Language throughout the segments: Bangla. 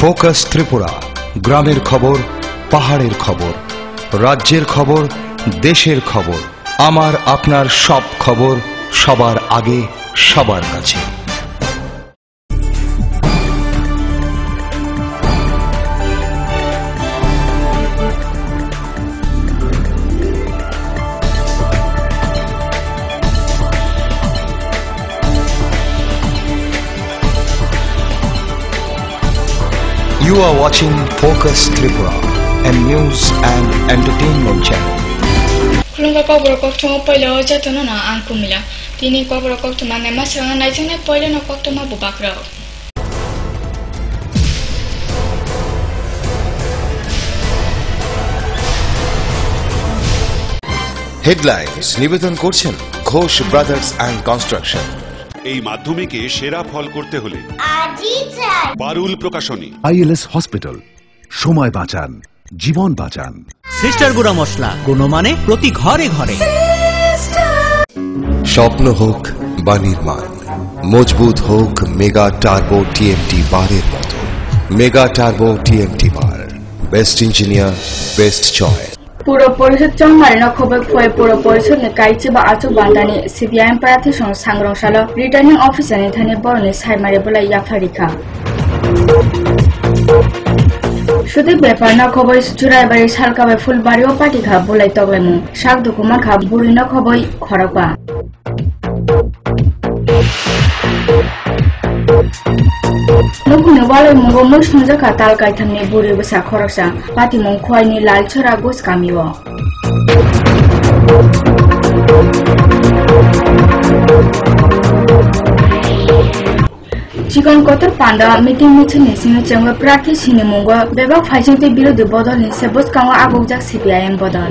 ফোকাস ত্রিপুরা, গ্রামের খবর, পাহাড়ের খবর, রাজ্যের খবর, দেশের খবর, আমার আপনার সব খবর সবার আগে, সবার কাছে। You are watching Focus Tripura, a news and entertainment channel. खुलुमबा cover कक्टमा पहिलो जतन न आंकु मिला तिनी कबर कक्टमा नेमा सङ नाइजंनाय पहिलो न कक्टमा बुबाक्र হেডলাইন্স নিবেদন করছেন ঘোষ ব্রাদার্স অ্যান্ড কনস্ট্রাকশন এই মাধ্যমিকে সেরা ফল করতে হলে পারুল প্রকাশনী। ILS hospital. সময় বাঁচান জীবন বাঁচান। সিস্টার গুঁড়া মশলা গুণমানে প্রতি ঘরে ঘরে। স্বপ্ন হোক বা নির্মাণ মজবুত হোক মেগা টার্বো টিএমটি বারের মতো। Mega turbo TMT bar best engineer best choice. পুর পরিষদ চংমারিন খবর ফয় পুর পরিষদ ni kaichi ba achu bandani CPIM prathi sangrong salo returning officer ni thani borni saimare bola yafarika শুধু ব্যাপার না খবর চুরাইবাড়ি সালকাবাই ফুলবাড়ি ও পাটিখা বলাই তগলাইমু শাক দুকুমা খা বুড়ি ন খবর Kharba নুকুনি walai mungo mui sunjaka talkai thamni buri basa khoroksa pati mung khwaini lal chora gos kamiwo চিকন কতর পান্ডা মিটিং মিছিল নিসিংনি চেঙ্গ প্রার্থী সিনি মুঙ্গ বেবাক ফাইসিংতে বিরোধী বদল ni সেবস কাঙ্গ আবুকজাক সিপিআইএম বদল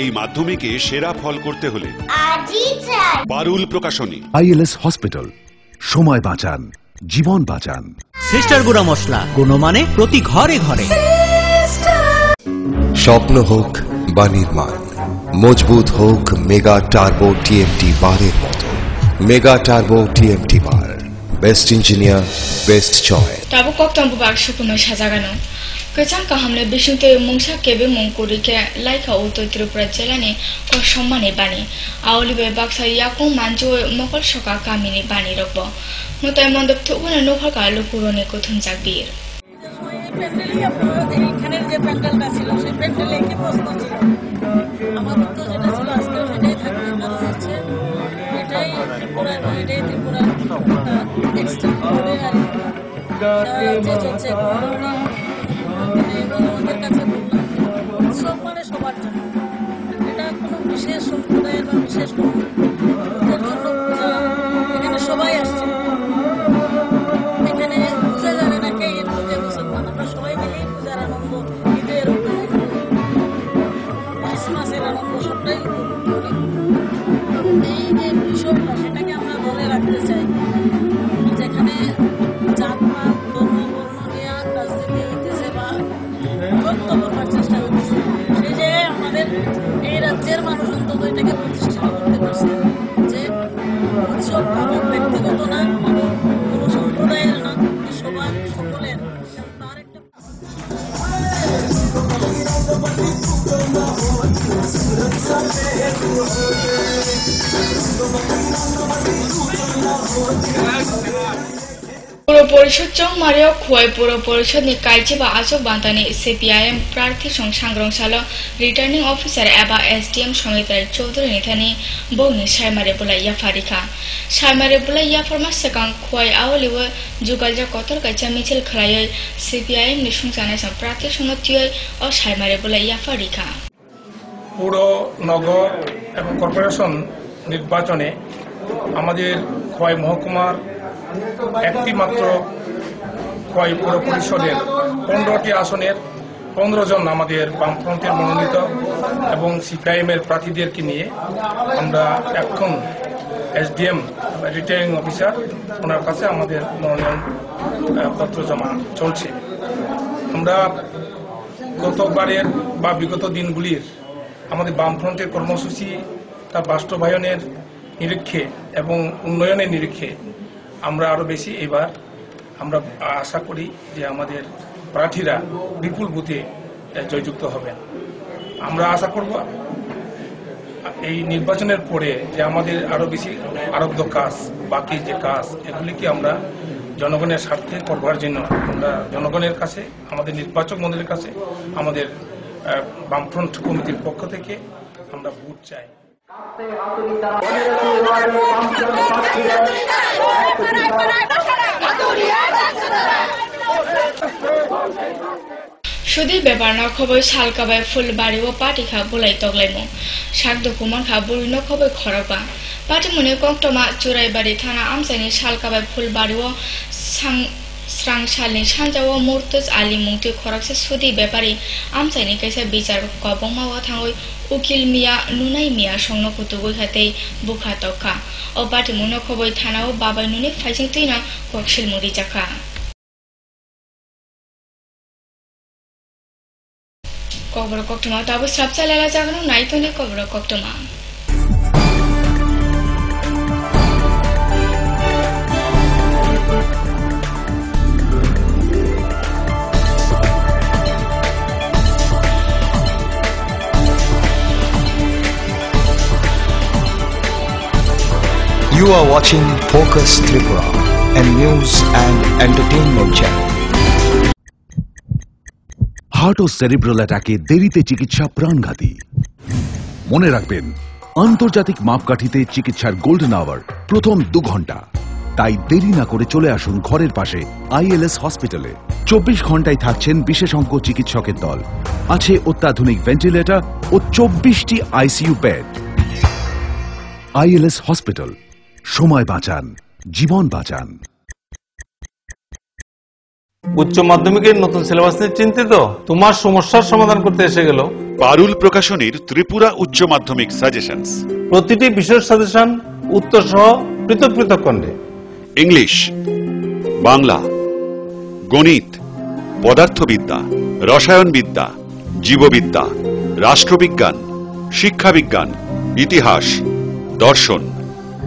এই মাধ্যমিকে সেরা ফল করতে হলে বারুল প্রকাশনী। ILS hospital. সময় বাঁচান জীবন বাঁচান। সিস্টার গুড়া মশলা গুণমানে প্রতি ঘরে ঘরে। স্বপ্ন হোক বা নির্মাণ মজবুত হোক মেগা টার্বো টিএমটি বারের মতো। Mega turbo TMT bar best engineer best choice টাবুকক তম্বু বাক্স পুনঃ সাজাগানো। পেচাঙ্কা হামলায় বিষ্ণুতে মুংসা কেবে মুংকুরিকে লাইখা উত্তর ত্রিপুরা জেলানি ক সম্মানী বাণী। আউলিবে বাক্সা ইয়াকু মাঞ্জু মকল সকা কামিনী বাণী রব। মতায় মন্দপ থুকুনে নুভাকা লুকুরনে কথুন যাক বীর। প্যান্ডেলই আপনাদের এটাই ত্রিপুরা এটাই ত্রিপুরা করে আর চলছে এবং আমাদের কাছে বললাম মানে সবার জন্য। এটা কোনো বিশেষ সম্প্রদায়ের বা বিশেষ কোনো এটাকে প্রতিষ্ঠিত করতে পারছে। যে উৎসব আমার ব্যক্তিগত না আমার কোনো সম্প্রদায়ের না সবার সকলের তার একটা পরিষদ চং মারিও খুয়াই পৌর পরিষদ নি কাইচে বা আচক বান্তানি সিপিআইএম প্রার্থী সং সাংগ্রং সাংগ্রংশাল রিটার্নিং অফিসার এবা এসডিএম সমিত রায় চৌধুরী নিথানি বৌনি সাইমারে বলা ইয়াফা রেখা সাইমারে বলা ইয়াফারমা সেকাং খুয়াই আওলি ও যুগালজা কতর কাইচা মিছিল খেলায় সিপিআইএম নি সং জানাই প্রার্থী সং তিয় ও সাইমারে বলা ইয়াফা রেখা পৌর নগর এবং কর্পোরেশন নির্বাচনে আমাদের খোয়াই মহকুমার একটি মাত্র ক্রয় পৌর পরিষদের পনেরোটি আসনের পনেরো জন আমাদের বামফ্রন্টের মনোনীত এবং সিপিআইএমের প্রার্থীদেরকে নিয়ে আমরা এখন এসডিএম রিটার্নিং অফিসার ওনার কাছে আমাদের মনোনয়ন পত্র জমা চলছে। আমরা গতবারের বা বিগত দিনগুলির আমাদের বামফ্রন্টের কর্মসূচি তার বাস্তবায়নের নিরীক্ষে এবং উন্নয়নের নিরীক্ষে আমরা আরও বেশি এবার আমরা আশা করি যে আমাদের প্রার্থীরা বিপুল বুথে জয়যুক্ত হবেন। আমরা আশা করব এই নির্বাচনের পরে যে আমাদের আরও বেশি আরব্ধ কাজ, বাকি যে কাজ, এগুলিকে আমরা জনগণের স্বার্থে করবার জন্য আমরা জনগণের কাছে, আমাদের নির্বাচক মন্ডলের কাছে, আমাদের বামফ্রন্ট কমিটির পক্ষ থেকে আমরা ভোট চাই। সুদীর ব্যাপার ন খবর সালকাবাই ফুল বাড়ি ও পাটি খা বুলাই তগলাইমু শাক দকুমন খা বুড়ি ন খবর খরবা পাটি মনে কংটমা চুরাই বাড়ি থানা আমসাইনি সালকাবাই ফুল বাড়ি ও সাং স্রাংশালনি সানজাও মুর্তজ আলী মুক্তি খরকসে সুদী ব্যাপারে আমসাইনি কাইসা বিচার কবমা ও থাঙ্গই উকিল মিয়া, লুনাই মিয়া সংনক তুগুই হাতেই বুখা তখা ও বাটি মুনো খবই থানাও বাবাই নুনে ফাইজিং তুইনা ককশিল মুড়ি জাকা কবর কক্টমা তো আবার সাপচাল এলা জাগানো নাই তো কবর You are watching Focus Tripura, a news and entertainment channel. Heart O cerebral অ্যাটাকে দেরিতে চিকিৎসা প্রাণঘাতী। মনে রাখবেন আন্তর্জাতিক মাপকাঠিতে চিকিৎসার গোল্ডেন আওয়ার প্রথম দু ঘণ্টা। তাই দেরি না করে চলে আসুন ঘরের পাশে আইএলএস হসপিটালে চব্বিশ ঘন্টায় থাকছেন বিশেষজ্ঞ চিকিৎসকের দল। আছে অত্যাধুনিক ভেন্টিলেটর ও চব্বিশটি আইসিইউ বেড আইএলএস হসপিটাল সময় বাঁচান জীবন বাঁচান। উচ্চ মাধ্যমিকের নতুন সিলেবাস নিয়ে চিন্তিত? তোমার সমস্যার সমাধান করতে এসে গেল। পারুল প্রকাশনীর ত্রিপুরা উচ্চ মাধ্যমিক সাজেশনস প্রতিটি বিষয়ের সাজেশন উত্তর সহ পৃথক পৃথক খণ্ডে। ইংলিশ বাংলা গণিত পদার্থবিদ্যা রসায়নবিদ্যা জীববিদ্যা রাষ্ট্রবিজ্ঞান শিক্ষাবিজ্ঞান ইতিহাস দর্শন।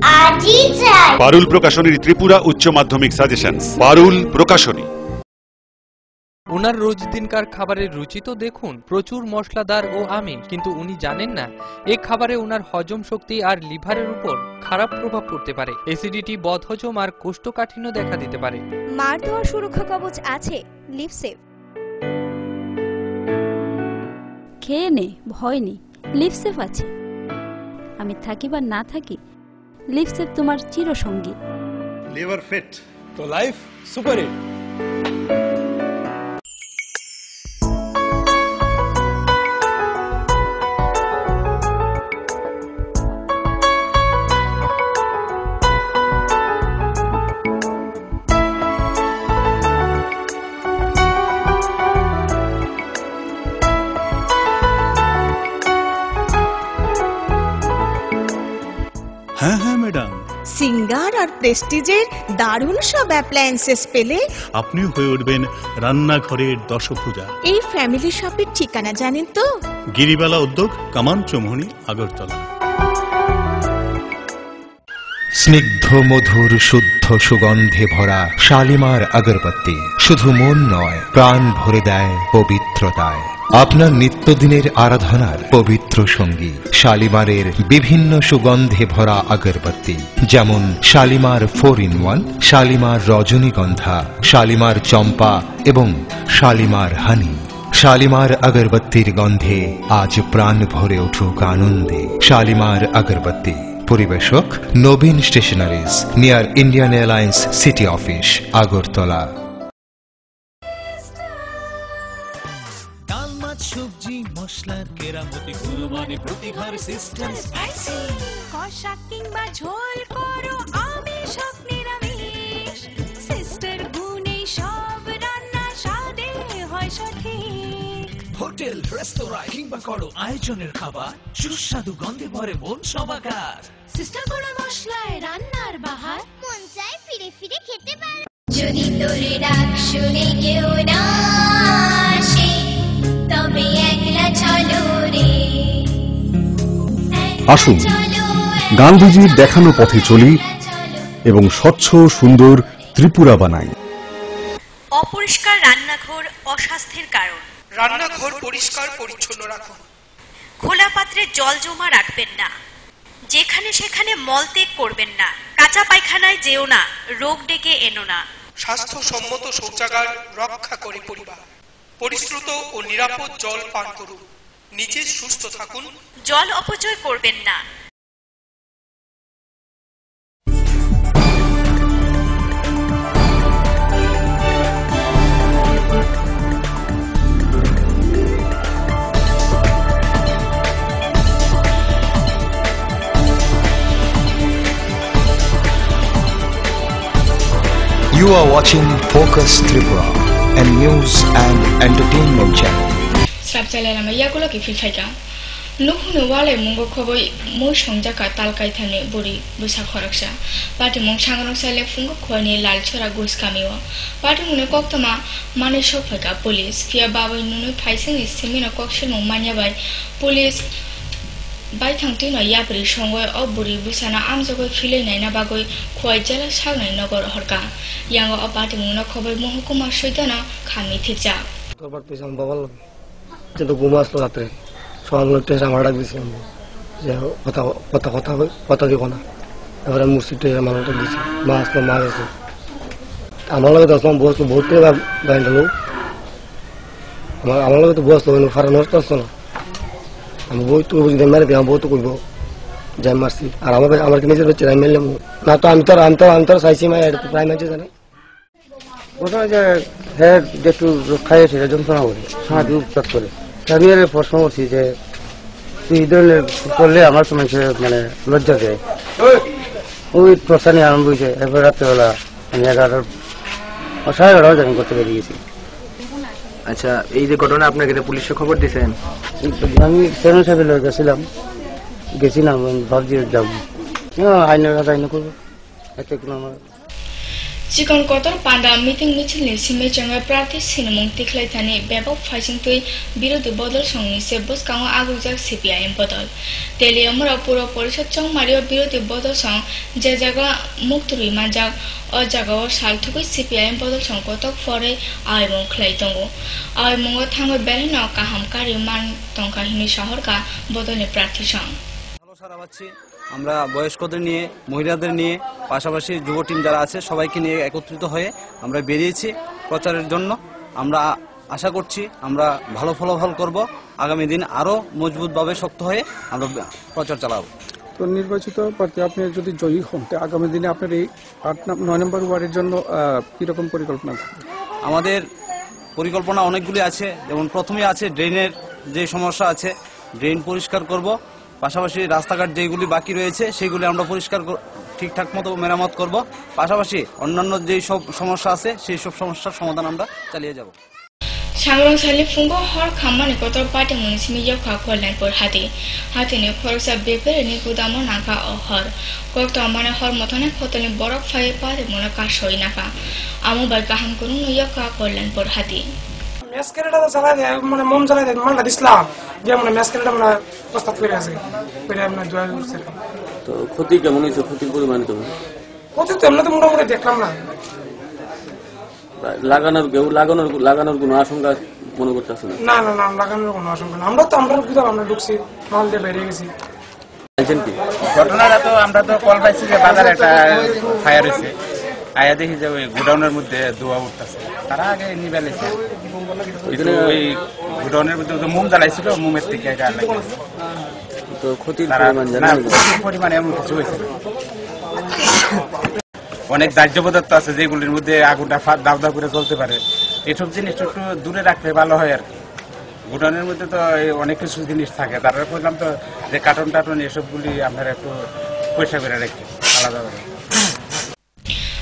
আজই চাই পারুল প্রকাশনীর ত্রিপুরা উচ্চ মাধ্যমিক সাজেশনস। পারুল প্রকাশনী। ওনার রোজ দিনকার খাবারের রুচি তো দেখুন প্রচুর মশলাদার ও আমিষ কিন্তু উনি জানেন না এ খাবারে ওনার হজম শক্তি আর লিভারের উপর খারাপ প্রভাব পড়তে পারে। অ্যাসিডিটি বদহজম আর কোষ্ঠকাঠিন্য দেখা দিতে পারে। মার দেওয়ার সুরক্ষা কবচ আছে লিভসেভ খেয়ে নে ভয় নেই লিপসেফ আছে। আমি থাকি বা না থাকি লিপসেফ তোমার চিরসঙ্গী। লিভার ফিট তো লাইফ সুপার সিঙ্গার আর প্রেস্টিজের দারুণ সব অ্যাপ্লায়েন্সেস পেলে আপনি হয়ে উঠবেন রান্নাঘরের দশভুজা এই ফ্যামিলি শপের ঠিকানা জানেন তো? গিরিবালা উদ্যোগ কামান চৌমুহনী আগরতলা। স্নিগ্ধ মধুর, শুদ্ধ সুগন্ধে ভরা শালিমার আগরবাতি। শুধু মন নয়, প্রাণ ভরে দেয় পবিত্রতায়। আপনার নিত্যদিনের আরাধনার পবিত্র সঙ্গী, শালিমারের বিভিন্ন সুগন্ধে ভরা আগরবাতি। যেমন Shalimar four in one Shalimar Rajanigandha, Shalimar Champa এবং শালিমার হানি। শালিমার আগরবাতির গন্ধে আজ প্রাণ ভরে উঠুক আনন্দে। শালিমার আগরবাতি। পরিবেশক Nabin stationeries near Indian Airlines city office Agartala. ডাল মাছ সবজি মশলার কেরামতি গুণমানে সিস্টেম স্পাইসি কষা কিংবা ঝোল হোটেল রেস্তোরাঁ কিংবা করো আয়োজনের খাবার সুস্বাদু গন্ধে ভরে মন সবাকার। সিস্টার কোনো মশলায় রান্নার বাহার। মন চায় ফিরে ফিরে খেতে পারে যদি তোরে ডাক শুনে কেউ না আসে তবে একলা চলো রে। আসুন গান্ধীজির দেখানো পথে চলি। এবং স্বচ্ছ সুন্দর ত্রিপুরা বানাই। অপরিষ্কার রান্নাঘর অস্বাস্থ্যের কারণ। রান্নাঘর পরিষ্কার পরিচ্ছন্ন রাখুন। খোলা পাত্রে জল জমা রাখবেন না। যেখানে সেখানে মলত্যাগ করবেন না। কাঁচা পায়খানায় যেও না। রোগ ডেকে এনো না। স্বাস্থ্যসম্মত শৌচাগার রক্ষা করে পরিবার। পরিশ্রুত ও নিরাপদ জল পান করুন। নিজে সুস্থ থাকুন। জল অপচয় করবেন না। Are watching Focus Tripura, a news and entertainment channel. Srapchala lama yakulo ki filfaika. Nuhunu wale mungo khoboi mo songjaka talkai thane buri busa khoraksa. Pati mong sangrong sale fungo khwani lal chora gus kamiwa. Pati mune koktama mane shophaika police. Fia babai nunu phaising is simina kokshil mong বাই বাইথাংটি নয়াবরী সঙ্গে অ বুড়ি বুসানা আমজগ খিলাইনাই না বাগই খুয়াইজাল সাউনাই নগর হরকা ইয়াঙ্গ অ পাটি মুনা খবর মহকুমার সৈতন খামি থিচা। তোবার পিছন বাবল, কিন্তু গুমাস তো রাতে সোয়াল লটে আমার ডাক দিছি। আমি যে কথা কথা কথা কথা দিব না। এবারে মুসিতে আমার ডাক দিছি। মাস তো মাস আছে বস্তু বহুত কিবা বাইন্ডালো আমার লগে বস্তু হইনি ফারে নষ্ট আসছো আমি বই তো যদি মেরে দিই আমি বউ তো করব যাই মারছি। আর আমার আমার নিজের বাচ্চা আমি মেরলাম না তো আমি তো আমি তো আমি তো চাইছি মা প্রায় মাঝে জানে। প্রথমে যে হ্যাঁ যে একটু খাইয়ে সেটা যন্ত্রণা করে সাহায্য উপচার করে। তা আমি এর প্রশ্ন করছি যে এই ধরনের করলে আমার সময় সে মানে লজ্জা দেয়। ওই প্রশ্ন আরম্ভ হয়েছে, এরপর রাত্রেবেলা আমি এগারোটার সাড়ে এগারোটা আমি করতে পেরে গেছি। আচ্ছা এই যে ঘটনা আপনাকে পুলিশে খবর দিয়েছেন? আমি সেরন সাহেবের গেছিলাম। গেছিলাম ভাবছি যাব। আইনের আইনে করব। এতে কোনো আমার चिकन कतर पान्डा मिटिङ मिचिल नि सिमेचङ প্রার্থী सिनेमुङ তিখলাই थाने ব্যাপক ফাইসিং তুই বিরোধ বদল সঙ্গে সেবস কাং আগুজাক সিপিআইএম বদল তেলি অমর পুরো পরিষদ চং মারিও বিরোধী বদল সং যে জায়গা মুক্ত রুই যাক অ জায়গা সাল থুকুই সিপিআইএম বদল সং কতক ফরে আয়মং খ্লাই দঙ্গ আয়মং থাঙ্গ বেলে ন কাহাম কারি মান টঙ্কা হিনি শহর কা বদলে প্রার্থী সং আমরা বয়স্কদের নিয়ে মহিলাদের নিয়ে পাশাপাশি যুব টিম যারা আছে সবাইকে নিয়ে একত্রিত হয়ে আমরা বেরিয়েছি প্রচারের জন্য। আমরা আশা করছি আমরা ভালো ফলাফল করব। আগামী দিন আরও মজবুতভাবে শক্ত হয়ে আমরা প্রচার চালাবো। তো নির্বাচিত প্রার্থী আপনি যদি জয়ী হন তো আগামী দিনে আপনার এই আট নয় নম্বর ওয়ার্ডের জন্য কীরকম পরিকল্পনা আমাদের পরিকল্পনা অনেকগুলি আছে। যেমন প্রথমে আছে ড্রেনের যে সমস্যা আছে ড্রেন পরিষ্কার করব। পাশাপাশি রাস্তাঘাট যেগুলি বাকি রয়েছে, সেগুলি আমরা পরিষ্কার ঠিকঠাক মতো মেরামত করব। পাশাপাশি অন্যান্য যেই সব সমস্যা আছে, সেই সব সমস্যার সমাধান আমরা চালিয়ে যাব। সাংরং সালে ফুঙ্গ হর খামানি কত পাটি মনীষী মিজ খা খোলান পর হাতি। হাতি নে খরসা বেপের নি গুদাম নাকা ও হর কয়েক তো আমানে হর মতনে খতনে বরফ ফাইয়ে পারে মনে কাশ হই নাকা আমু বাই কাহাম করুন ইয় খা খোলান পর হাতি। हाति মেসকেলেটা চালাই দেয় মানে মন চালাই দেয় মানটা দিছিলাম। যে মানে মেসকেলেটা মানে প্রস্তাব করে আছে। করে মানে দোয়া করছে তো ক্ষতি কেমন হয়েছে? ক্ষতির পরিমাণ কেমন? কত তো এমনি তো মোটামুটি দেখলাম না। লাগানোর কেউ লাগানোর লাগানোর কোনো আশঙ্কা মনে করতেছে না? না না না লাগানোর কোনো আশঙ্কা না আমরা তো আমরা বুঝলাম আমরা ঢুকছি মাল দিয়ে বেরিয়ে গেছি। ঘটনাটা তো আমরা তো কল পাইছি যে বাজারে একটা ফায়ার হয়েছে। আয়া দেখি যে ওই গোডাউনের মধ্যে ধোয়া উঠতেছে। তারা আগে নিবে লেছে। ওই গোডাউনের মধ্যে মোম জ্বালাইছিল মোমের থেকে এটা তো ক্ষতির পরিমাণ এমন কিছু হয়েছে অনেক দাহ্য পদার্থ আছে যেগুলির মধ্যে আগুনটা ফা- দাউ দাউ করে চলতে পারে। এসব জিনিস একটু দূরে রাখলে ভালো হয় আর কি। গোডাউনের মধ্যে তো অনেক কিছু জিনিস থাকে। তারপরে বললাম তো যে কার্টন টাটন এসবগুলি আপনারা একটু পরিষ্কার করে রাখি আলাদা করে।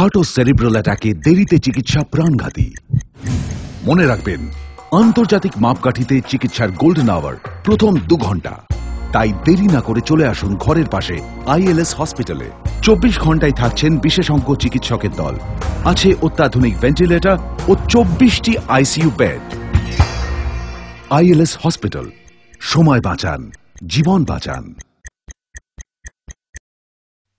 হার্ট ও সেরিব্রাল অ্যাটাকে দেরিতে চিকিৎসা প্রাণঘাতী। মনে রাখবেন, আন্তর্জাতিক মাপকাঠিতে চিকিৎসার গোল্ডেন আওয়ার প্রথম দু ঘণ্টা। তাই দেরি না করে চলে আসুন ঘরের পাশে আইএলএস হসপিটালে। চব্বিশ ঘন্টায় থাকছেন বিশেষজ্ঞ চিকিৎসকের দল। আছে অত্যাধুনিক ভেন্টিলেটর ও চব্বিশটি আইসিইউ বেড। আইএলএস হসপিটাল, সময় বাঁচান, জীবন বাঁচান।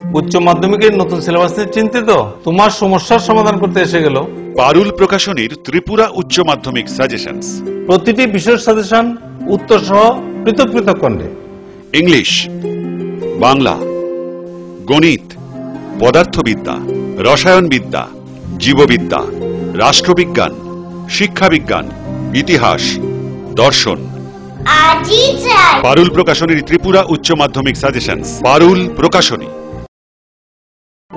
উচ্চ মাধ্যমিকের নতুন সিলেবাস নিয়ে চিন্তিত। তোমার সমস্যার সমাধান করতে এসে গেল। পারুল প্রকাশনীর ত্রিপুরা উচ্চ মাধ্যমিক সাজেশনস। প্রতিটি বিশেষ সাজেশন উত্তর সহ পৃথক পৃথক খণ্ডে। ইংলিশ বাংলা গণিত পদার্থবিদ্যা রসায়নবিদ্যা জীববিদ্যা রাষ্ট্রবিজ্ঞান শিক্ষাবিজ্ঞান ইতিহাস দর্শন। আজই চাই পারুল প্রকাশনীর ত্রিপুরা উচ্চ মাধ্যমিক সাজেশনস। পারুল প্রকাশনী।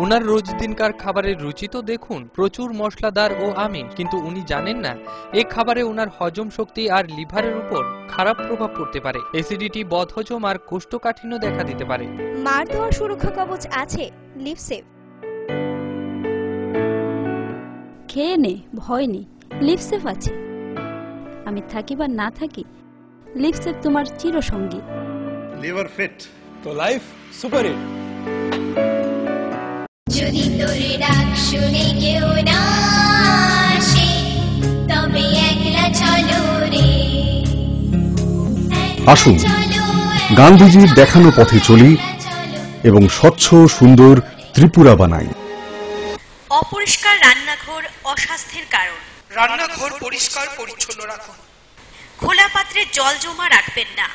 ওনার রোজ দিনকার খাবারের রুচি তো দেখুন প্রচুর মশলাদার ও আমিষ কিন্তু উনি জানেন না এ খাবারে ওনার হজম শক্তি আর লিভারের উপর খারাপ প্রভাব পড়তে পারে। অ্যাসিডিটি বদহজম আর কোষ্ঠকাঠিন্য দেখা দিতে পারে। মার দেওয়া সুরক্ষা কবচ আছে লিপসেভ খেয়ে নে ভয় নেই লিপসেফ আছে। আমি থাকি বা না থাকি লিপসেফ তোমার চিরসঙ্গী। Liver fit. তো লাইফ সুপার হিট যদি তোর ডাক শুনে কেউ না আসে তবে একলা চলো রে। আসুন গান্ধীজির দেখানো পথে চলি। এবং স্বচ্ছ সুন্দর ত্রিপুরা বানাই। অপরিষ্কার রান্নাঘর অস্বাস্থ্যের কারণ। রান্নাঘর পরিষ্কার পরিচ্ছন্ন রাখুন। খোলা পাত্রে জল জমা রাখবেন না।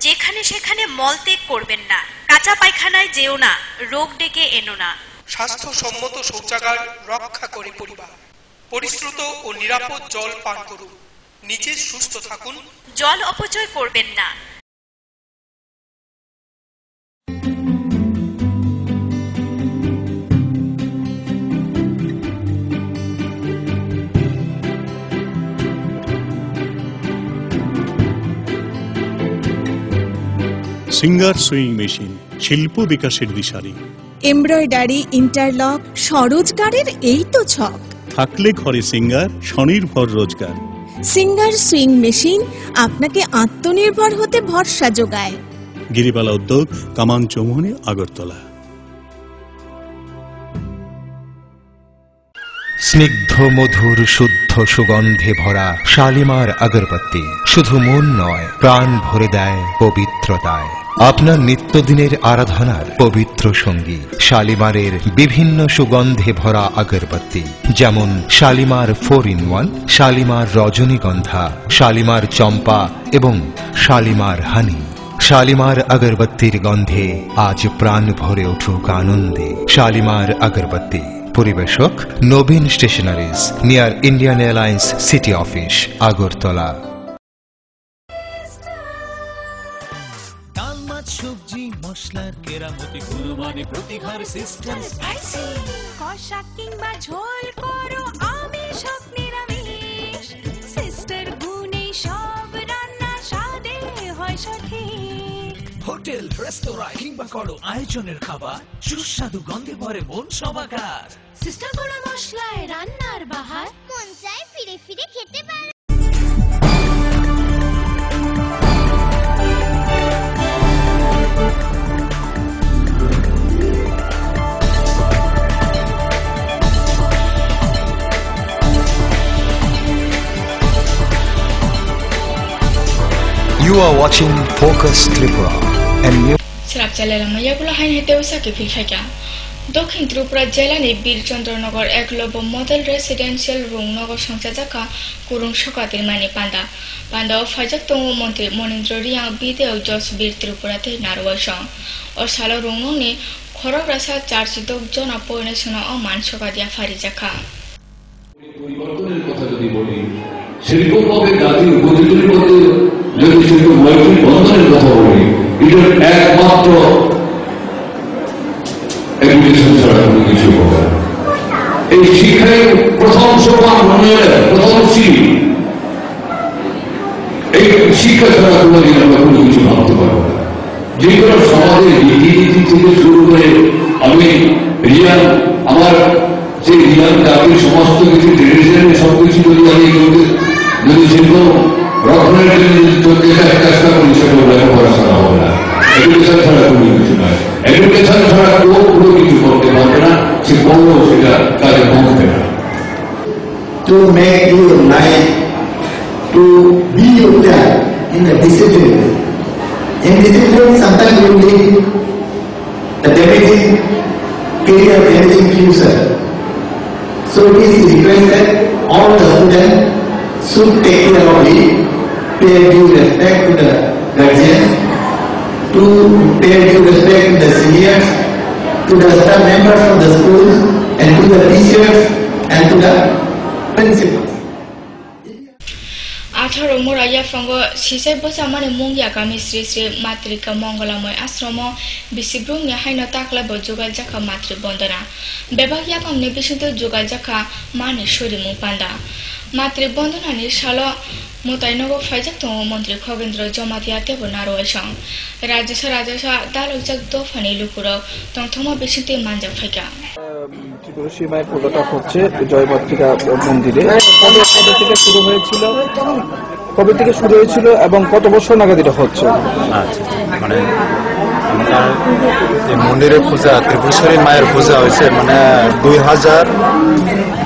যেখানে সেখানে মলত্যাগ করবেন না। কাঁচা পায়খানায় যেও না। রোগ ডেকে এনো না। স্বাস্থ্যসম্মত শৌচাগার রক্ষা করে পরিবার। পরিশ্রুত ও নিরাপদ জল পান করুন। নিজে সুস্থ থাকুন। জল অপচয় করবেন না। সিঙ্গার সুইং মেশিন শিল্প বিকাশের দিশারি এমব্রয়ডারি ইন্টারলক স্বরোজগারের এই তো ছক। থাকলে ঘরে সিঙ্গার স্বনির্ভর রোজগার। সিঙ্গার সুইং মেশিন আপনাকে আত্মনির্ভর হতে ভরসা যোগায়। গিরিবালা উদ্যোগ কামান চৌমুহনী আগরতলা। স্নিগ্ধ মধুর শুদ্ধ সুগন্ধে ভরা শালিমার আগরবাতি। শুধু মন নয় প্রাণ ভরে দেয় পবিত্রতায়। আপনার নিত্যদিনের আরাধনার পবিত্র সঙ্গী শালিমারের বিভিন্ন সুগন্ধে ভরা আগরবাতি, যেমন Shalimar four in one, Shalimar Rajanigandha, Shalimar Champa এবং শালিমার হানি। শালিমার আগরবাতির গন্ধে আজ প্রাণ ভরে উঠুক আনন্দে শালিমার আগরবাতি। পরিবেশক Nabin stationeries, near Indian Airlines city office, Agartala. System spicy কষা কিংবা ঝোল করো আমিষ হোক নিরামিষ। সিস্টার গুনে সব রান্না স্বাদে হয় সঠিক হোটেল রেস্তোরাঁ কিংবা করো আয়োজনের খাবার সুস্বাদু গন্ধে ভরে মন সমাকার সিস্টার গুঁড়ো মশলায় রান্নার বাহার? মন চায় ফিরে ফিরে খেতে পারে। You are watching Focus Tripura, a new স্রাব জেলার মাইয়াগুলো হাইন হেতে উসাকে ফিলফাইকা দক্ষিণ ত্রিপুরা জেলানি বীরচন্দ্রনগর একলব্য মডেল রেসিডেন্সিয়াল রুম নগর সংস্থা জাকা কুরুং সকাতের মানি পান্ডা পান্ডা ও ফাইজাক তঙ্গ মন্ত্রী মনীন্দ্র রিয়াং বিদেও জস বীর ত্রিপুরাতে নারওয়াসং ও সালো রুংনি খরক রাসা চার্চিত জনা পরিণেশন ও মান সকাদিয়া ফারি জাকা পরিবর্তনের কথা যদি বলি শিল্পপথে জাতির উপযোগীর পথে যদি শিল্প মৈত্রী বন্ধনের কথা বলি এটার একমাত্র কিছু এই প্রথম সোপান উন্নয়নের প্রথম এই শিক্ষা ছাড়া আমরা কোনো কিছু ভাবতে পারব না। যে কোনো সমাজের রীতিনীতি থেকে শুরু করে, আমি রিয়ান আমার যে রিয়ান জাতির সমস্ত কিছু ট্রেডিশন সবকিছু যদি আমি যদি- যদি শিল্প রক্ষণের জন্য যদি চলতে চাই চেষ্টা করি সেটা লেখাপড়া ছাড়া হবে না এডুকেশন ছাড়া কোনো কিছু নয় এডুকেশন ছাড়া কেউ কোনো কিছু করতে পারবে না সে করলেও সেটা কাজে পৌঁছবে না to make your life to be your dad in the discipline. In discipline, sometimes you leave the damaging career, damaging future. So it is requested all the students should take care of it, pay due respect to the guardians, to pay due respect to the seniors, to the staff members of the schools, and to the teachers, and to the principals. আঠারো মোরাইয়া ফঙ্গ সিসাই বসামানে মুঙ্গিয়া গামি শ্রী শ্রী মাতৃকা মঙ্গলাময় আশ্রম বিসিব্রুংনি হাইন তাকলাব যোগাল জাখা মাতৃ বন্দনা বেবাহিয়া পামনি বিশুদ্ধ যোগাল জাখা মানি সরিমু পান্ডা মাতৃ বন্দনানি সাল মোতাইনগ ফাইজাক দङ মন্ত্রী খগেন্দ্র জমাতিয়া তেব নারওয়াইসং রাজসা রাজসা দালকজাক দফানি লুকুরাव তংথমা বিশুদ্ধ মানজাক ফাইকা। ত্রিপুরা সীমায় পুজোটা হচ্ছে জয়মাতৃকা মন্দিরে। কবে থেকে শুরু হয়েছিল? কবে থেকে শুরু হয়েছিল এবং কত বছর নাগাদ এটা হচ্ছে? আচ্ছা মানে এই মন্দিরের পূজা ত্রিপুরেশ্বরী মায়ের পূজা হয়েছে মানে দুই হাজার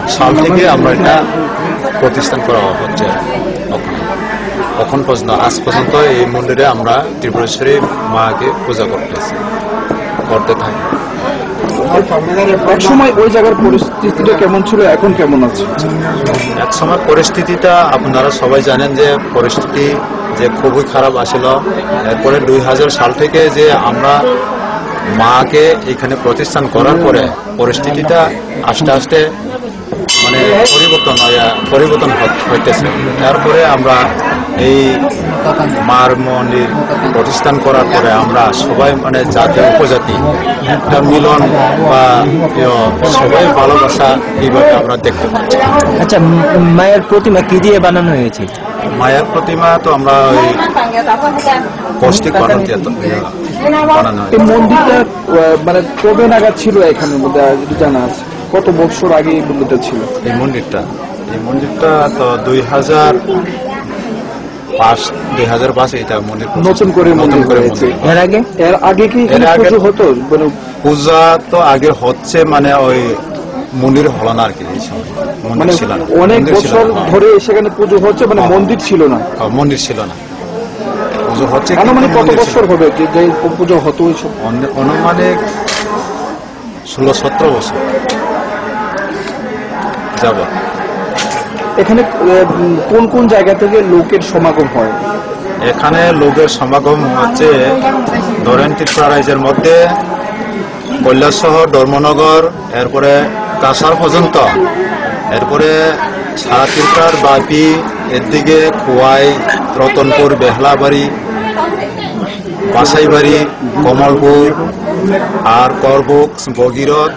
সাল থেকে আমরা এটা প্রতিষ্ঠান করা হচ্ছে। তখন পর্যন্ত? আজ পর্যন্ত এই মন্দিরে আমরা ত্রিপুরেশ্বরী মাকে পূজা করতেছি। করতে থাকি। এক সময় ওই জায়গার পরিস্থিতিটা কেমন ছিল? এখন কেমন আছে? এক সময় পরিস্থিতিটা আপনারা সবাই জানেন যে পরিস্থিতি যে খুবই খারাপ আসছিল এরপরে দুই হাজার সাল থেকে যে আমরা মাকে এখানে প্রতিষ্ঠান করার পরে পরিস্থিতিটা আস্তে আস্তে মানে পরিবর্তন পরিবর্তন হইতেছে তারপরে আমরা এই মার মন্দির প্রতিষ্ঠান করার পরে আমরা সবাই মানে জাতি উপজাতি একটা মিলন বা সবাই ভালোবাসা এইভাবে আমরা দেখতে পাচ্ছি। আচ্ছা মায়ের প্রতিমা কি দিয়ে বানানো হয়েছে? মায়ের প্রতিমা তো আমরা ওই পৌষ্টিক বানান তো, ইয়া, বানানো হয়। মন্দিরটা মানে কবে নাগাদ ছিল এখানে? মধ্যে আর যদি জানা আছে। কত বছর আগে এই মন্দিরটা ছিল? এই মন্দিরটা? এই মন্দিরটা তো দুই হাজার পাঁচ দুই হাজার পাঁচ এটা মন্দির নতুন করে নতুন মন্দির করে এর আগে? এর আগে কি এর আগে হতো? মানে পূজা তো আগে হচ্ছে মানে ওই মন্দির হলো না আর কি এই মানে মন্দির ছিল না। অনেক মন্দির বছর ধরে সেখানে পুজো হচ্ছে মানে মন্দির ছিল না। হ্যাঁ, মন্দির ছিল না। পুজো হচ্ছে আনুমানিক কত বছর হবে যে যে পুজো হতো অনুমানিক ষোলো সতেরো বছর। যাব। এখানে কোন কোন জায়গা থেকে লোকের সমাগম হয়? এখানে লোকের সমাগম হচ্ছে ধরেন ত্রিপুরা রাজ্যের মধ্যে কৈলাসহর ধর্মনগর এরপরে কাসার পর্যন্ত। এরপরে সারা ত্রিপুরার বাপি এদিকে খোয়াই রতনপুর বেহলাবাড়ি বাসাইবাড়ি কমলপুর আর করবুক ভগীরথ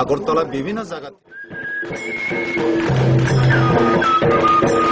আগরতলা বিভিন্ন জায়গা Thank you.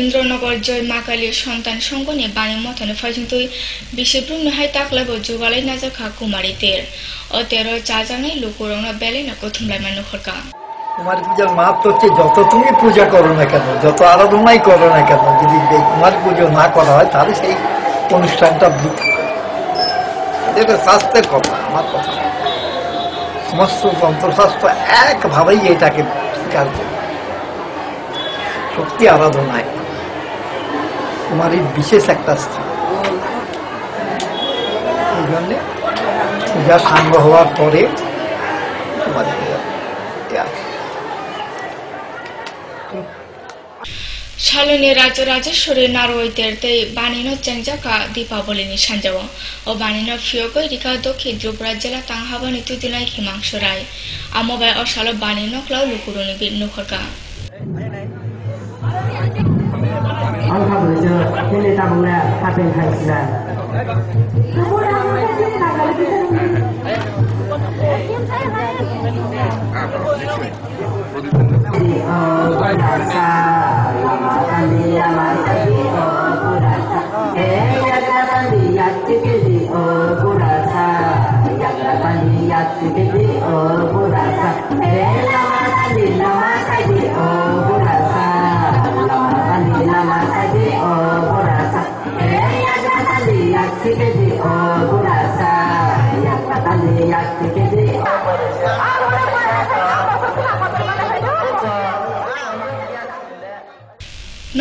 ইন্দ্রনগর্জয় মা কালীর সন্তান সঙ্গনে বাণী মতন ফয়সিন্তই বিশেব্রুম নহাই তাকলাব যুগালাই না যাখা কুমারীদের। ও তেরো চা জানাই লোকরণা বেলে না কথুমলাই মানু খরকা। কুমার পূজার মাহাত্ম হচ্ছে যত তুমি পূজা করো না কেন, যত আরাধনাই করো না কেন, যদি কুমার পুজো না করা হয়, তাহলে সেই অনুষ্ঠানটা বৃথা এটা শাস্ত্রের কথা আমার কথা সমস্ত তন্ত্রশাস্ত্র একভাবেই এটাকে স্বীকার করে। শক্তি আরাধনায়। কুমারীর বিশেষ একটা স্থান এই জন্যে পূজা সাঙ্গ হওয়ার পরে পূজা এ আছে শালনী রাজ্য রাজেশ্বরী নারওইতের তৈ বানিন চেংজাকা দীপাবলিনি সানজাও ও বানিন ফিয়গৈ রিকা দক্ষিণ ত্রিপুরা জেলা তাংহাবানি তুদিনাই হিমাংশ রায়। আমবাই অশাল বানিন ক্লাউ লুকুরুনি alhamdulillah ini tabungnya hapen thế di kudasa lama kami lama kami kudasa eh yang datang lihat tipe di kudasa yang datang lihat tipe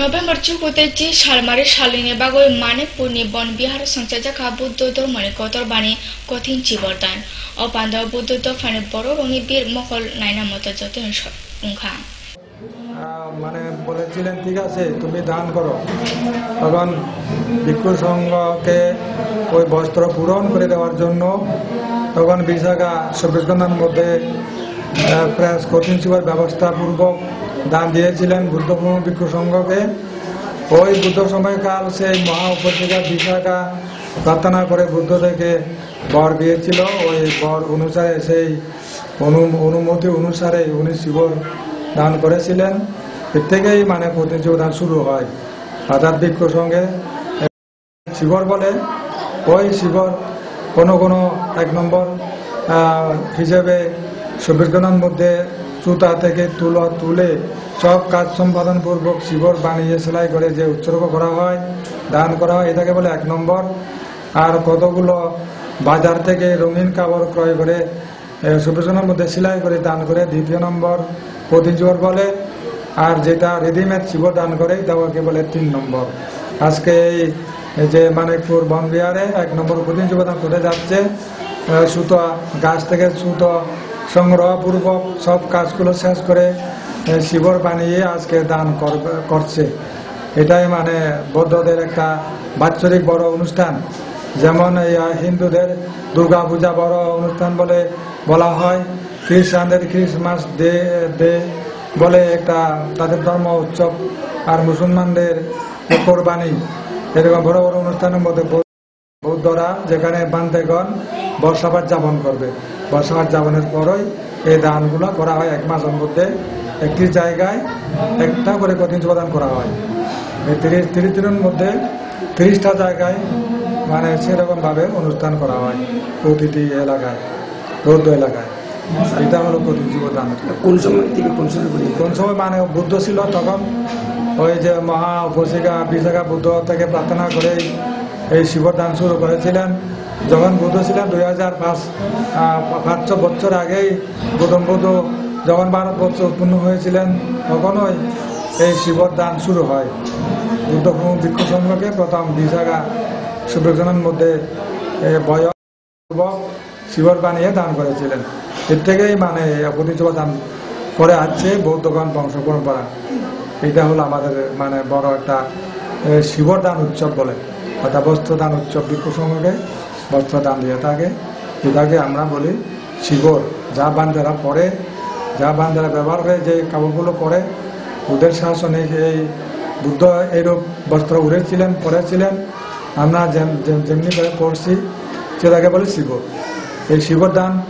November চুকুতে জি সালমারি শালিনী বাগৈ মানিকপুরনি বন বিহার সংচাজাকা বুদ্ধ ধর্মনি কতর বাণী কঠিন চিবরদান অপান্দ বুদ্ধ দফানি বড় রঙি বীর মকল নাইনা মত যতন উংখা মানে বলেছিলেন, ঠিক আছে, তুমি দান করো। তখন ভিক্ষু সংঘকে ওই বস্ত্র পূরণ করে দেওয়ার জন্য তখন বিশাখা চব্বিশ ঘণ্টার মধ্যে প্রায় কঠিন শিবার ব্যবস্থাপূর্বক দান দিয়েছিলেন বুদ্ধ ভিক্ষু সংঘকে। ওই বুদ্ধ সময়কাল সেই মহা উপত্যকা বিশাখা প্রার্থনা করে বুদ্ধ থেকে বর দিয়েছিল। ওই বর অনুসারে সেই অনু- অনুমতি অনুসারে উনি শিবর দান করেছিলেন। এর থেকেই মানে প্রতিযোগিতা শুরু হয়। ভিক্ষু সঙ্গে শিবর বলে, ওই শিবর কোনো কোনো এক নম্বর হিসেবে ঘণ্টার মধ্যে সুতা থেকে তুলো তুলে সব কাজ সম্পাদন পূর্বক শিবর বানিয়ে সেলাই করে যে উৎসর্গ করা হয়, দান করা হয়, এটাকে বলে এক নম্বর। আর কতগুলো বাজার থেকে রঙিন কাপড় ক্রয় করে ঘণ্টার মধ্যে সেলাই করে দান করে, দ্বিতীয় নম্বর প্রতিজোর বলে। আর যেটা রেডিমেড শিব দান করে দেওয়াকে বলে তিন নম্বর। আজকে এই এই যে মানিকপুর বনবিহারে এক নম্বর প্রতিযোগিতা করে যাচ্ছে। সুতো, গাছ থেকে সুতো সংগ্রহপূর্বক সব কাজগুলো শেষ করে শিবর বানিয়ে আজকে দান করছে। এটাই মানে বৌদ্ধদের একটা বাৎসরিক বড় অনুষ্ঠান। যেমন হিন্দুদের দুর্গা পূজা বড় অনুষ্ঠান বলে বলা হয়। খ্রিস্টানদের ক্রিসমাস ডে ডে বলে একটা তাদের ধর্ম উৎসব। আর মুসলমানদের কোরবানি। এরকম বড় বড় অনুষ্ঠানের মধ্যে বৌদ্ধরা যেখানে বান্তেগণ বর্ষাপাত যাপন করবে। বর্ষাপাত যাপনের পরই এই দানগুলো করা হয় এক মাসের মধ্যে। একটি জায়গায় একটা করে কঠিন প্রদান করা হয়। এই তিরিশ তিরিশ দিনের মধ্যে তিরিশটা জায়গায় মানে সেরকম ভাবে অনুষ্ঠান করা হয় প্রতিটি এলাকায় বৌদ্ধ এলাকায়। এটা হলো কোন সময় থেকে কোন সময় কোন সময় মানে বুদ্ধ ছিল তখন ওই যে মহা উপশিকা বিশাখা বুদ্ধ থেকে প্রার্থনা করে এই শিবদান শুরু করেছিলেন। যখন বুদ্ধ ছিলেন দুই হাজার পাঁচ পাঁচশো বছর আগেই গৌতম বুদ্ধ যখন ভারতবর্ষ উৎপন্ন হয়েছিলেন তখনই এই শিবদান শুরু হয়। বুদ্ধ ভিক্ষু সংঘকে প্রথম বিশাখা সুব্রজনের মধ্যে এ, বয়স পূর্বক শিবর বানিয়ে দান করেছিলেন। এর থেকেই মানে প্রতিযোগা দান করে আসছে বৌদ্ধগণ বংশ পরম্পরা। এটা হলো আমাদের মানে বড় একটা শিবর দান উৎসব বলে। অর্থাৎ বস্ত্র দান উৎসব বস্ত্র দান দিয়ে থাকে। এটাকে আমরা বলি শিবর যা বান্ধারা পরে যা বান্ধারা ব্যবহার করে যে কাপড়গুলো পরে ওদের শাসনে এই বুদ্ধ এইরূপ বস্ত্র উড়েছিলেন পরেছিলেন। আমরা যেম- যেম- যেমনি পড়ছি সেটাকে বলে শিব এই শিবদান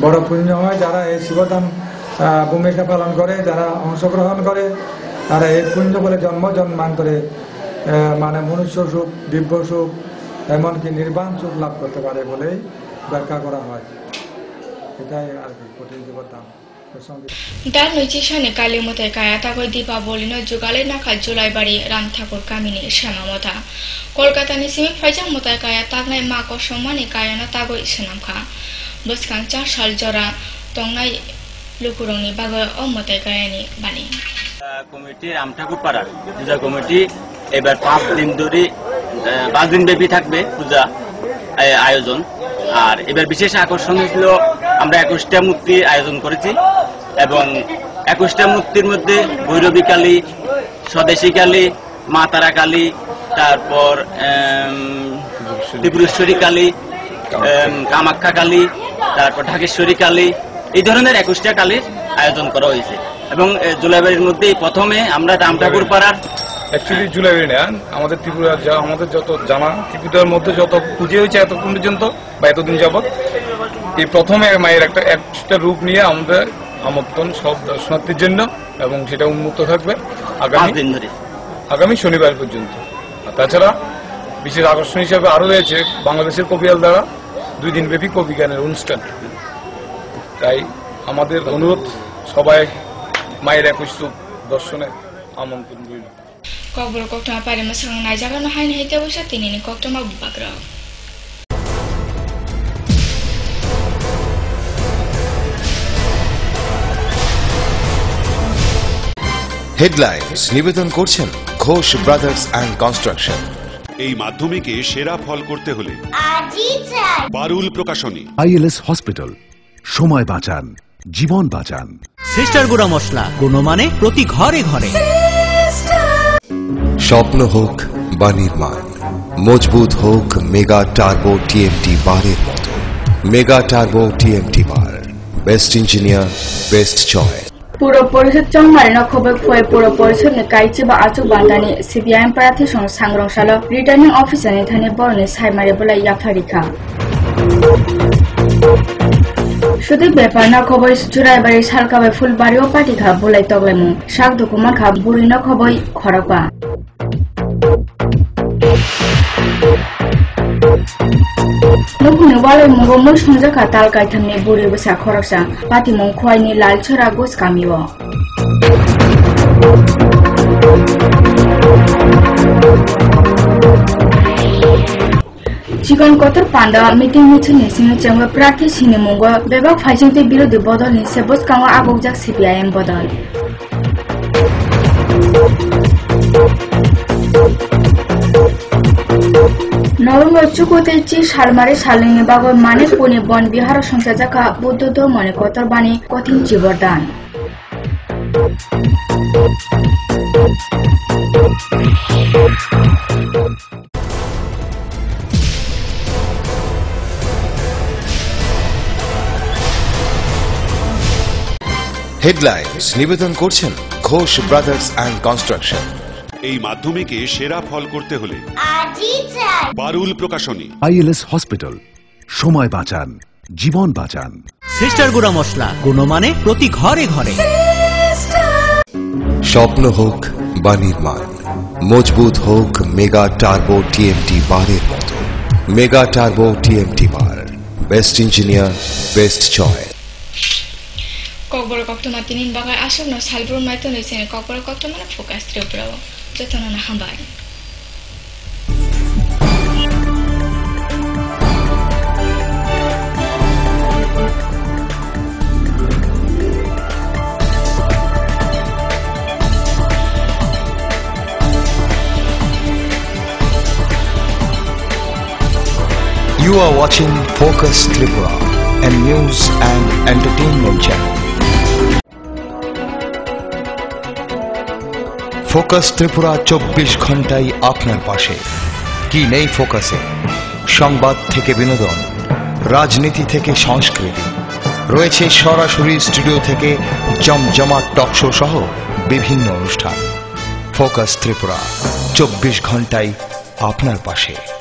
বড় পুণ্য হয়। যারা এই শিবদান আহ, ভূমিকা পালন করে যারা অংশগ্রহণ করে তারা এই পুণ্য বলে জন্ম জন্মান্তরে মানে মনুষ্য সুখ দিব্য সুখ এমনকি নির্বাণ সুখ লাভ করতে পারে বলেই ব্যাখ্যা করা হয়। এটাই আর কি প্রতিযোগিতা ডান নৈচি সানে কালী মতে কায়া তাগর দীপাবলি ন যুগালে নাখা জুলাই বাড়ি রাম ঠাকুর কামিনী কলকাতা মতায় কায়া তাগনাই মা সম্মানে কায়া না বসকাং চার সাল জরা তংনাই অমতায় কায়ানি বাণী। কমিটি রাম ঠাকুর পাড়ার। পূজা কমিটি এবার পাঁচ দিন ধরে পাঁচ দিন ব্যাপী থাকবে পূজা আয়োজন। আর এবার বিশেষ আকর্ষণ ছিল আমরা একুশটা মূর্তি আয়োজন করেছি এবং একুশটা মূর্তির মধ্যে ভৈরবী কালী, স্বদেশী কালী, মা তারা কালী, তারপর ত্রিপুরেশ্বরী কালী কামাখ্যা কালী, তারপর ঢাকেশ্বরী কালী, এই ধরনের একুশটা কালীর আয়োজন করা হয়েছে। এবং জুলাইবাড়ির মধ্যেই প্রথমে আমরা রাম ঠাকুর পাড়ার অ্যাকচুয়ালি জুলাই না আমাদের ত্রিপুরা যা আমাদের যত জানা ত্রিপুরার মধ্যে যত পুজো হয়েছে এতক্ষণ পর্যন্ত বা এতদিন যাবৎ এই প্রথমে মায়ের একটা একটা রূপ নিয়ে আমাদের আমন্ত্রণ সব দর্শনার্থীর জন্য এবং সেটা উন্মুক্ত থাকবে আগামী দিন ধরে। আগামী শনিবার পর্যন্ত। তাছাড়া বিশেষ আকর্ষণ হিসাবে আরও রয়েছে বাংলাদেশের কবিয়াল দ্বারা দুই দিন ব্যাপী কবি গানের অনুষ্ঠান। তাই আমাদের অনুরোধ সবাই মায়ের একুশ দর্শনে আমন্ত্রণ রইল। kovul kokta pare masang নাই জাগানো no hain hete busa tini ni kokta ma headlines নিবেদন করছেন ঘোষ ব্রাদার্স অ্যান্ড কনস্ট্রাকশন। এই মাধ্যমিকে সেরা ফল করতে হলে বারুল প্রকাশনী। আইএলএস হসপিটাল সময় বাঁচান জীবন বাঁচান। সিস্টার গুঁড়া মশলা গুণমানে প্রতি ঘরে ঘরে। স্বপ্ন হোক বা নির্মাণ, মজবুত হোক মেগা টার্বো টিএমটি বারের মতো। Mega turbo TMT bar, best engineer, best choice. পুর পরিষদ চংমারি নখবে ফয়ে পুর পরিষদ ni kaichi ba achuk bandani CPIM prathi song sangrong salo returning officer ni thani শুধু ব্যাপার না, খবর চুরাইবাড়ি সালকাবে ফুলবাড়ি ও পাটিখা বলাই তগলাইমু শাক দুকুমা খা, বুড়ি ন খবই খরকা মুখনি ওয়ালাই মুগো পাটি খোয়াইনি, লাল ছড়া গোস কামিও চিকন কতর পান্ডা মিটিং মিছিল নিসিং চেঙ্গ প্রার্থী সিনি মুঙ্গ বেবাক ফাইজিংতে বদল sebos kango abokjak CPIM বদল। নভেম্বর চুকুতে চি সালমারে সালিংনি বাগো মানে পুনে বন বিহার সংসার জাকা বুদ্ধ ধর্মনে কতর বাণী কঠিন জীবরদান। হেডলাইন্স নিবেদন করছেন ঘোষ ব্রাদার্স অ্যান্ড কনস্ট্রাকশন। এই মাধ্যমিকে সেরা ফল করতে হলে আজই চাই পারুল প্রকাশনী। আইএলএস হসপিটাল সময় বাঁচান জীবন বাঁচান। সিস্টার গুঁড়া মশলা গুণমানে প্রতি ঘরে ঘরে। স্বপ্ন হোক বা নির্মাণ মজবুত হোক মেগা টার্বো টিএমটি বারের মতো। Mega turbo TMT bar best engineer best choice. ককবর কক্টমা তিনিন বাগায় আসব না সালব্রুন মাইতো নইছেন ককবর কক্টমা না ফোকাস ত্রিপুরাও যতন না হাবাই You are watching Focus Tripura, a news and entertainment channel. Focus Tripura চব্বিশ ঘন্টাই আপনার পাশে। কি নেই ফোকাসে? সংবাদ থেকে বিনোদন, রাজনীতি থেকে সংস্কৃতি। রয়েছে সরাসরি স্টুডিও থেকে জমজমাট টকশো সহ বিভিন্ন অনুষ্ঠান। ফোকাস ত্রিপুরা, চব্বিশ ঘন্টাই আপনার পাশে।